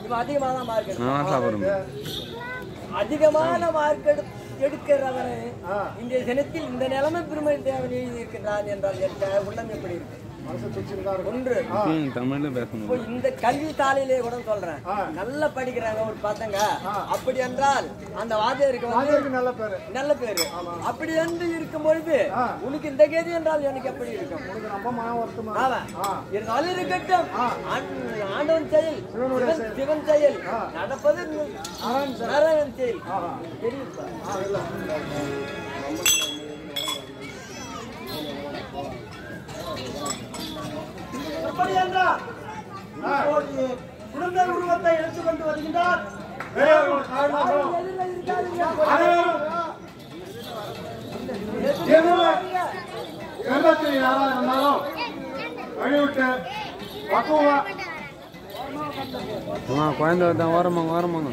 இவன் அதிகமான மார்க் நான் சாப்பிடுறேன் அதிகமான மார்க் எடு எடுக்கிறவனை இந்த தினத்தில் இந்த நிலைமை பெருமை தேவன் எழுதியிருக்கிறான் என்றால் என் உள்ளம் எப்படி இருக்கு? ஒன்று. தமிழ்ல பேசணும். இப்போ இந்த கல்வி தாளிலே கூட சொல்றேன். நல்லா படிக்கிறாங்க ஒரு பசங்க. அப்படி என்றால் அந்த வாத்தியாருக்கு நல்ல பேரு. நல்ல பேரு. அப்படி என்று இருக்கும் பொழுது உனக்கு இந்த கேதி என்றால் எனக்கு எப்படி இருக்கும்? உனக்கு ரொம்ப மன வருத்தமா ஆமா. இருந்தாலும் இருக்கட்டும். ஆண்- ஆண்டவன் செயல் சிவன் சிவன் செயல். நடப்பது நாராயணன் செயல். தெரியுமா எப்படி என்றால் குழந்தை உருவத்தை எடுத்துக்கொண்டு வருகின்றார். கர்ப்பத்தில் யாராக இருந்தாலும் வழிவிட்டு குழந்தை ஓரமாங்க ஓரமாங்க.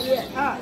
கட்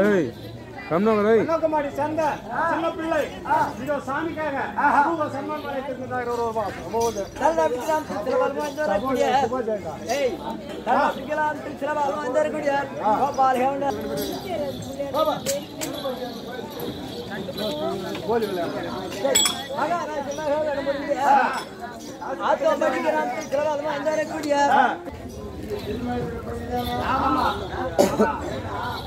ஏய் கம்னோங்க கன்னியாகுமரி சேர்ந்த சின்ன பிள்ளை. இதோ சாமிக்காக பூவ சன்மான் அழைத்திருக்கிறார் ஒரு ரூபா. போகுது தல்லாபிக்கலாம் திருச்சிலவாலும் வந்தவரக்கூடிய ஏய் தல்லாபிக்கலாம் திருச்சிலவாலும் வந்தவரக்கூடிய கோபால் ஹேவண்டர் கோலி விளையாடு. மகா நான் சின்ன ஹேவண்டர் முடிஞ்சு ஆத்தோ படிக்கலாம் கேட்டு நம்ம நம்மள ஆயிப்போச்சு ஆமா.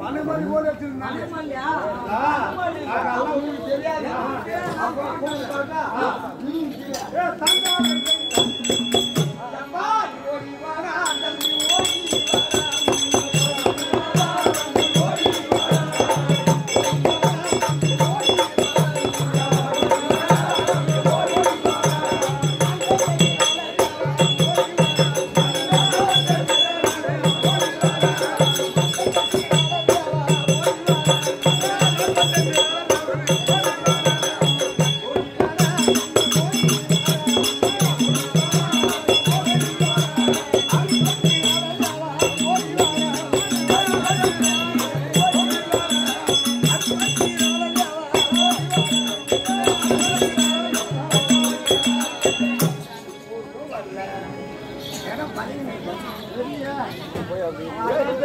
மலைமலை போல வச்சிருந்தாங்க ஆ, அதெல்லாம் உங்களுக்கு தெரியாது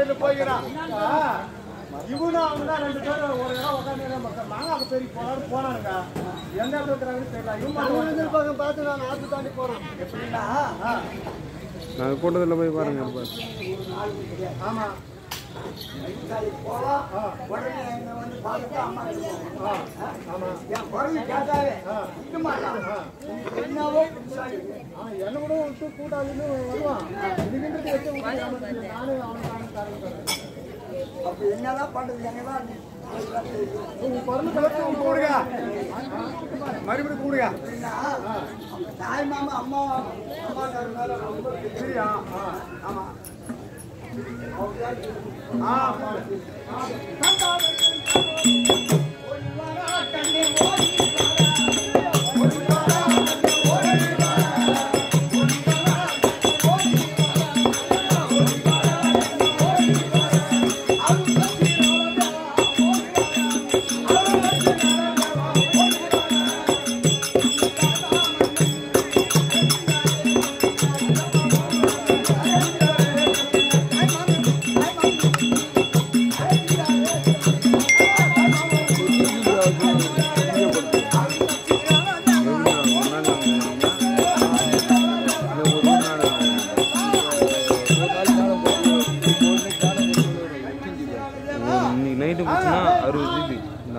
அப்புறம் போய் பார்த்தா, ஆ, ம், ஏ, தங்கம். ஏய், போய்க்கிறான் ஆ, இவனும் அவனும் தான் ரெண்டு பேரும் ஒரு இடம் உட்காந்து மாங்காய் பெரிய போனாரு போனாங்க எந்த இடத்துல இருக்கிறாங்கன்னு தெரியல. இவங்க பார்த்து நாங்கள் ஆத்து தாண்டி போறோம். எப்படின்னா? நாங்கள் கூட்டத்தில் போய் பாருங்க பாரு ஆமா. உடனே என்னை கூட கூட்டாளின்னு வருவான். இதுக்கின்றது வச்சு விட்டு ஏமாத்தி நானே அவனுக்கு அப்ப என்னதான் பண்றது? என்னதான் மறுபடியும் கூடுங்க தாய் மாமா அம்மா ரொம்ப சரியா? ஆ, ஆமா.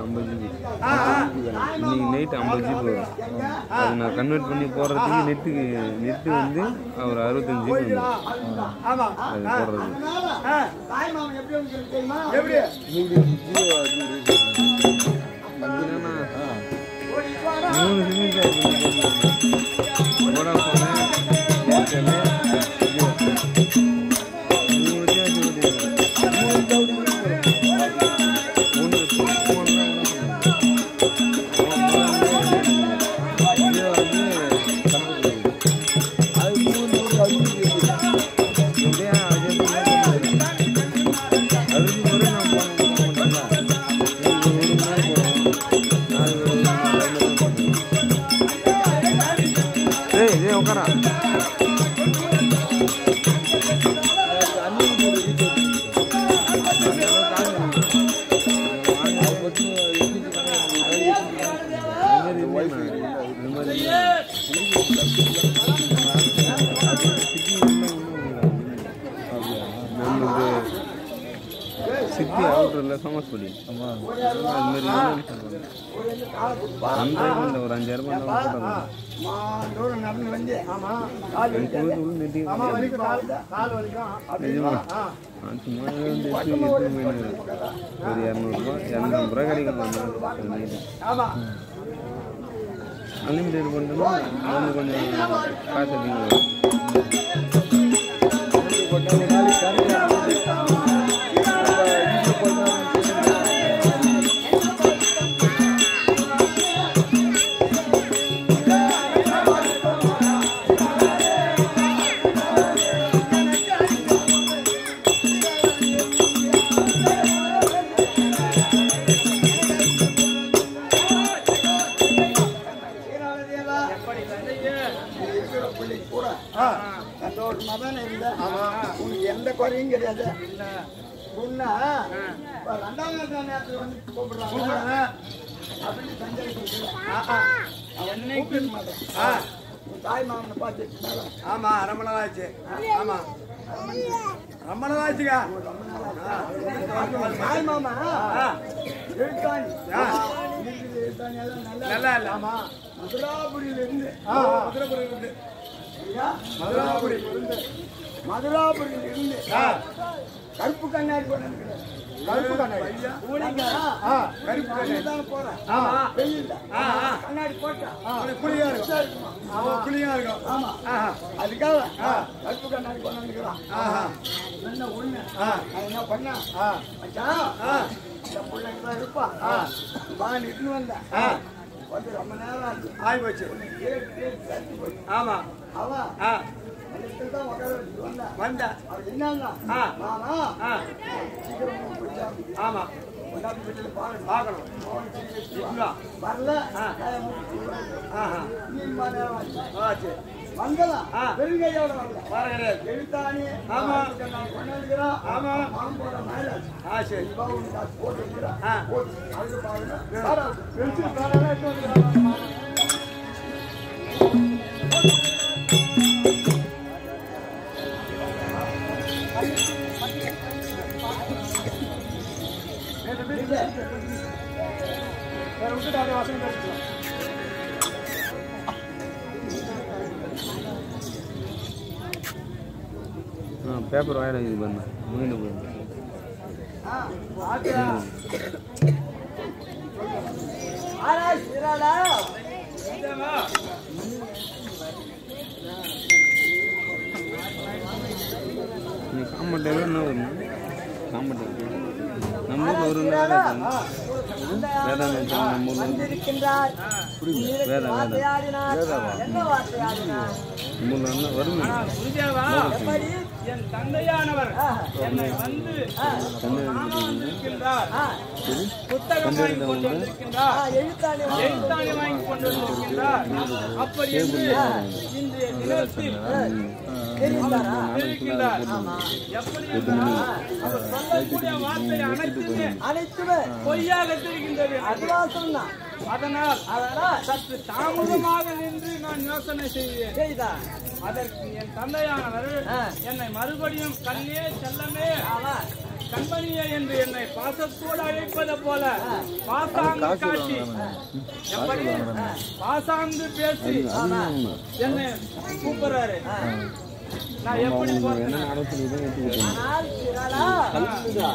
ஐம்பது ஜிபி இன்னைக்கு நைட்டு ஐம்பது ஜிபி வரும் அது நான் கன்வெர்ட் பண்ணி போடுறதுக்கு நெட்டுக்கு நெட்டு வந்து ஒரு அறுபத்தஞ்சு ஜிபி வந்துடும் அது போடுறது. மூணு சிம் அந்த ஒரு அஞ்சாயிரம் தூரம் நடந்து வந்து ஆமா என் கோவில் உள்ள நெட்டி ஆமா வலிக்கும் கால் ஒரு இரநூறுபா கிடைக்கும் ஆமா. அன்லிமிட்டெட் அவனுக்கு கொஞ்சம் காசு அதிகமாக தாய் மாமா எழுத்தாணி எழுத்தாணி எல்லாம் நல்லா நல்லா இல்ல. ஆமா. மதுராபுரியில இருந்து மதுரைபுரம் இருந்து மதுராபுரி. மதுராபுரியில இருந்து கருப்பு கண்ணாடி வந்துக்கிறேன். கருப்பு கண்ணாடி கண்ணாடி போறேன் ஆ, கண்ணாடி போட்டா குளியா இருக்கும் இருக்கும் ஆமா அதுக்காக கருப்பு கண்ணாடி கொண்டு என்ன ஒண்ணு ஆ. என்ன பண்ண ஆ இந்த பிள்ளைங்க வந்தேன் ஆ வந்து ரொம்ப நேரம் ஆச்சு ஆகி போச்சு கேட்டு கேட்டு போச்சு ஆமா அவன் வந்தேன் ஆமா. பார்க்கணும். வரல. வெறுங்கையோட வரல வர கிடையாது எழுத்தாணி. ஆமா. கொண்டாந்துக்கிறான் ஆமா. மாம் போட மேல. ஆ சரி. இவா உனக்கு காசு போட்டு வைக்கிறான். ஆ. போட்டு அழுது பாருங்க. பாரு, பெருசு தாராளமா எடுத்து வந்துக்கிறான். வேற அப்படியே வசனம் பேசிக்கலாம் ஆ பேப்பர் வாயில இது பண்ண மீண்டும் போயிருந்தேன் ஆனா நீ என்ன வரும்? காம்பட்டே நம்ம ஒரு வேலை வந்திருக்கின்றார். வார்த்தையாடினார் என்ன வார்த்தையாடினார் எப்படி என் தந்தையானவர் என்னை வந்து வந்திருக்கின்றார். புத்தகம் வாங்கி கொண்டு வந்திருக்கின்றார். எழுத்தாணி வாங்கி கொண்டு வந்திருக்கின்றார். அப்படி என்று இன்றைய தினத்தில் அதனால் அதனால் சற்று தாமதமாக நின்று நான் யோசனை செய்தான் அதற்கு என் தந்தையானவர் ஆ. என்னை மறுபடியும் கண்ணே செல்லமே. கண்மணியே என்று என்னை பாசத்தோடு அழைப்பது போல பாசாங்கு காட்டி. எப்படி? பாசாங்கு பேசி என்னை கூப்பிடுறாரு. என்ன ஆலோசனை இதை எடுத்து ஆனால் சிறாடா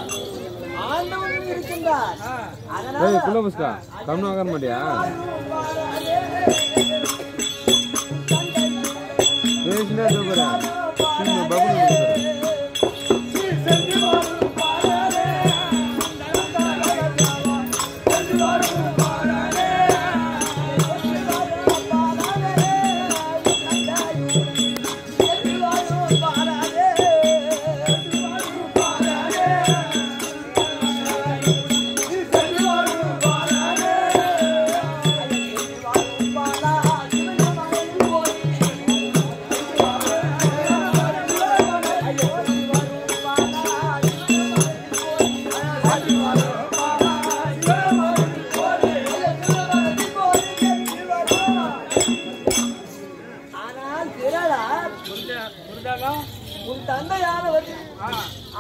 தந்தையானவர்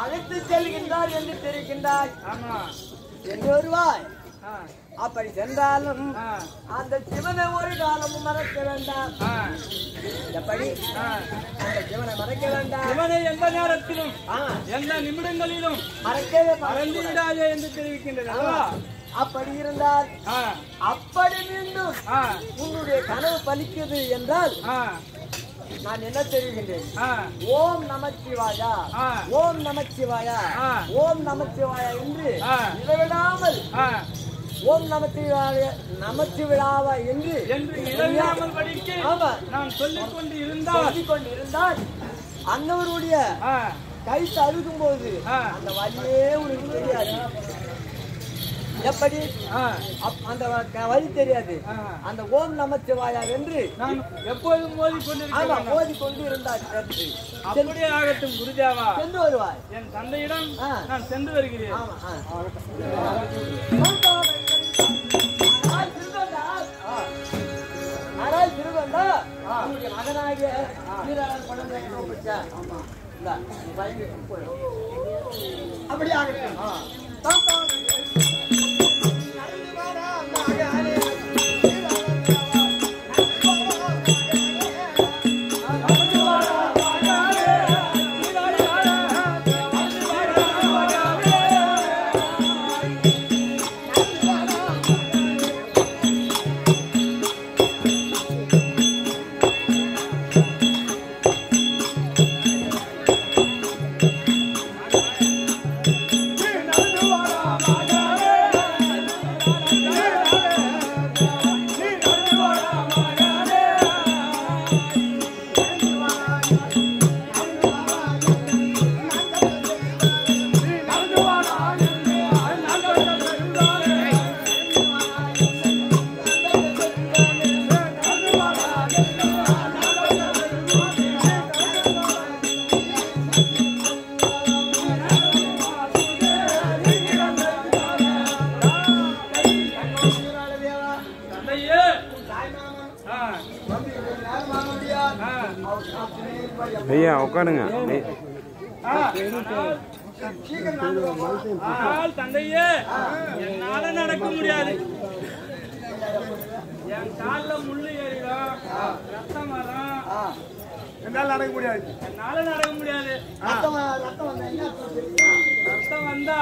அழைத்து செல்கின்றார் என்று தெரிகின்றாய் ஆமா. என்று வருவாய். அப்படி சென்றாலும் அந்த சிவனை ஒரு காலமும் மறக்க வேண்டாம். எப்படி அந்த சிவனை மறக்க வேண்டாம். இவனை எந்த நேரத்திலும் எந்த நிமிடங்களிலும் மறக்கவே மறந்து விடாதே என்று தெரிவிக்கின்றது அல்லவா? அப்படி இருந்தால் அப்படி மீண்டும் உன்னுடைய கனவு பலிக்குது என்றால் நான் என்ன தெரிவிக்கின்றேன்? ஓம் நமச்சிவாயா. ஓம் நமச்சிவாயா. ஓம் நமச்சிவாயா என்று. இடைவிடாமல் ஓம் நமச்சிவாய நமச்சிவிழாவா என்று என்று இடைவிடாமல் படிக்க ஆமா நான் சொல்லிக் கொண்டு இருந்தால் சொல்லிக் கொண்டிருந்தால் அன்னவருடைய ஆ, கை தழுகும் போது. அந்த வழியே உனக்கு தெரியாது. எப்படி? அந்த வழி தெரியாது. அந்த ஓம் நமச்சிவாயா என்று நான் எப்போதும் மோதி கொண்டிருக்கிறேன் மோதி கொண்டு இருந்தார் அப்படியே ஆகட்டும் குருதேவா சென்று வருவாய் என் தந்தையிடம். நான் சென்று வருகிறேன். ஆனால் திருவண்டா, உன்னுடைய மகனாகிய குழந்தை ஒப்பிச்சா. இந்தா, நீ பயந்து போய். அப்படி ஆகட்டும். ஆனால் தந்தையே என்னால நடக்க முடியாது. என் கால்ல முள்ளு ஏறிடும். ரத்தம் வரும். என்னால நடக்க முடியாது. என்னால நடக்க முடியாது. ரத்தம் வந்தா என்ன அர்த்தம் தெரியுமா? ரத்தம் வந்தா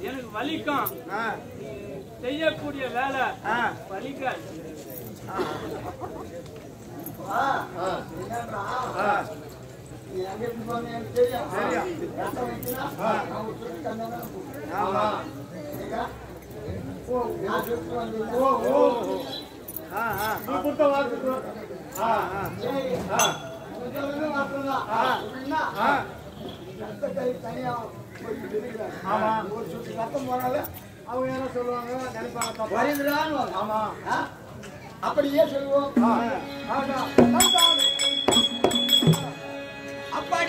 எனக்கு வலிக்கும். செய்யக்கூடிய வேலை ஆ. வலிக்காது. ஒரு சுத்தி ஆமா. ஆ, ஆ. ஆ சரி. ஆ ரத்தம் கை ஒரு போனாலே அவங்க என்ன சொல்லுவாங்க நினைப்பாங்க வருகிறான்னு ஆமா அப்படியே சொல்லுவோம்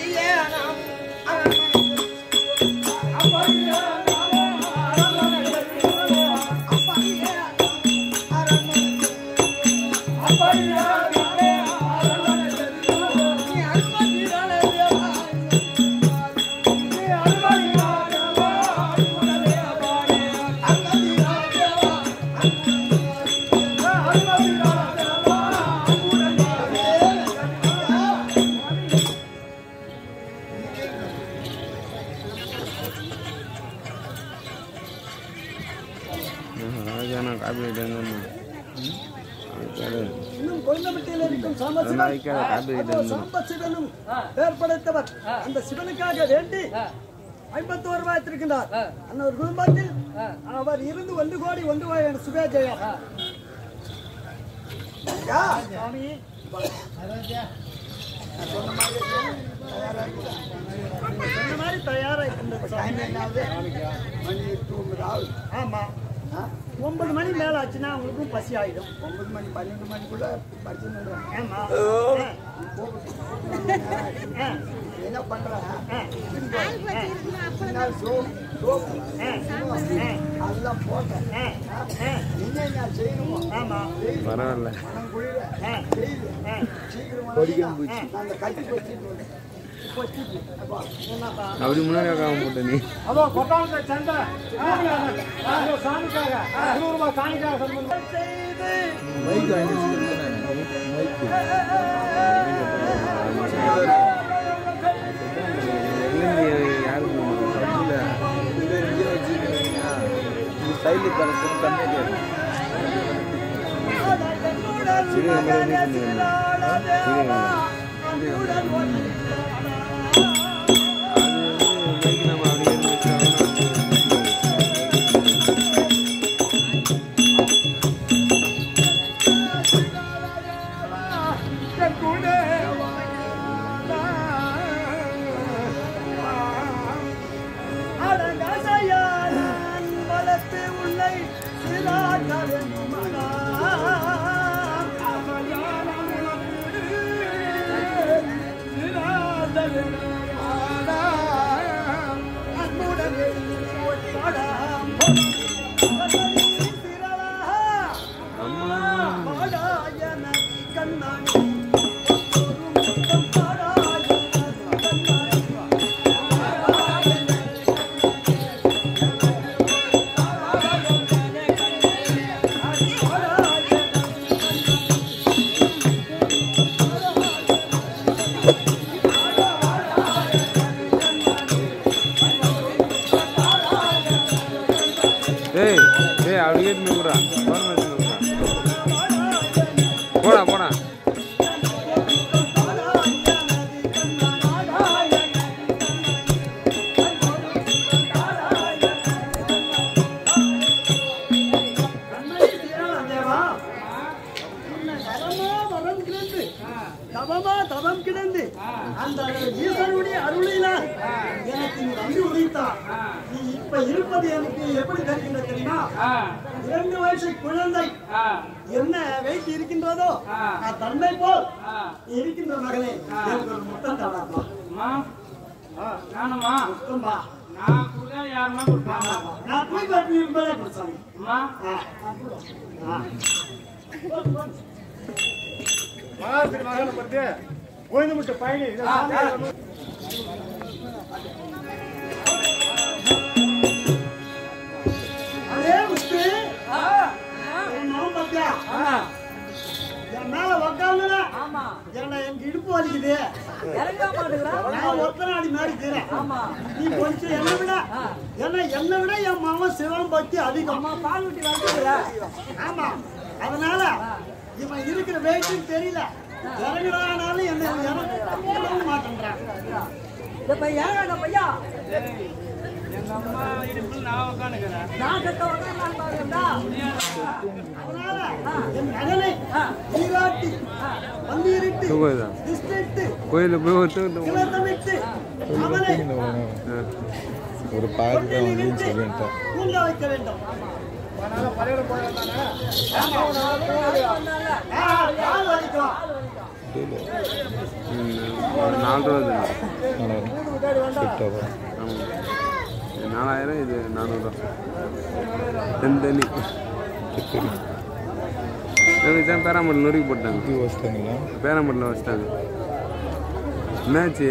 ஆ ஆகிட்டேன் சாம்பசிவனும் ஏற்படுத்தவர். அந்த சிவனுக்காக வேண்டி ஐம்பத்தோரு ரூபாய் இருக்கின்றார் அந்த ஒரு குடும்பத்தில் அவர் இருந்து ஒன்று கோடி ஒன்று ரூபாய் என சுபேஜயம் சொன்ன மாதிரி தயாரா இருக்கின்றது டைம் சுவாமி. என்னாவது மணி எட்டு ஒன்பது ஆகுது ஆமா? ஒன்பது மணி மேல ஆச்சுன்னா உங்களுக்கும் பசி ஆயிடும். ஒன்பது மணி பன்னெண்டு மணிக்குள்ள படிச்சு. என்ன அதெல்லாம் போட்டேன். என்ன செய்யணுமோ? ஆமா. பரவாயில்ல. சீக்கிரம் பூச்சி. அந்த கட்டி வச்சுட்டு அப்படி முன்னாடி உட்காம போட்ட நீ. அதோ கொட்டாங்க சண்டை. சாமிக்காக. நூறு ரூபாய் சாமிக்காக கட்சியில். அது மகாசிரி மகனை பத்தி பயணி அதே முத்து என் என்ன எங்க இடுப்பு வலிக்குது? இறங்க மாட்டேங்கிறான் நான் ஒத்தனாடி மாதிரி இருக்கிறேன் நீ என்ன விட என்ன என்னை விட என் மாமன் சிவன் பக்தி அதிகம். பால் ஊட்டி வந்துடுற ஆமா. அதனால இவன் இருக்கிற வெயிட்டும் தெரியல. இறங்குறானாலும் என்ன இறங்க மாட்டேன்றான். இந்த பையன் பையா போய் ஒரு பாதி தான் வந்து சொல்லிட்டேன் நாலு ரூபா. தானே ஆமாம் நாலாயிரம் இது நானூறுரூவா தண்ணி தான் பேராமட்டில் நொறுக்கி போட்டாங்க. வச்சிட்டாங்களா? பேராமட்டில் வச்சிட்டாங்க. என்னாச்சு?